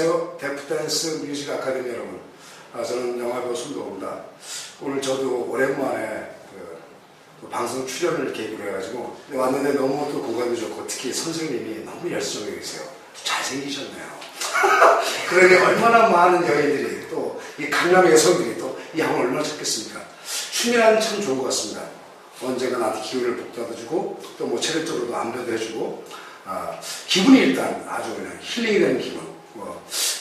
안녕하세요. 데프댄스 뮤직 아카데미 여러분. 아, 저는 영화배우 손도우입니다. 오늘 저도 오랜만에 그, 그 방송 출연을 계기로 해가지고 왔는데 너무 또 공감이 좋고 특히 선생님이 너무 열정이 계세요. 잘생기셨네요. 그러니 얼마나 많은 여인들이 또 이 강남의 여성들이 또 이 양을 얼마나 찾겠습니까? 춤이라는 참 좋은 것 같습니다. 언젠가 나한테 기운을 북돋아 주고 또 뭐 체력적으로도 안배도 해주고 아, 기분이 일단 아주 그냥 힐링이 되는 기분 뭐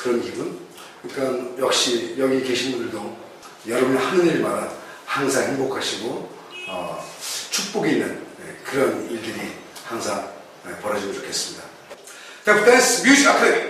그런 기분 그러니까 역시 여기 계신 분들도 여러분이 하는 일마다 항상 행복하시고 어, 축복이 있는 네, 그런 일들이 항상 네, 벌어지면 좋겠습니다. DEF DANCE MUSIC ACADEMY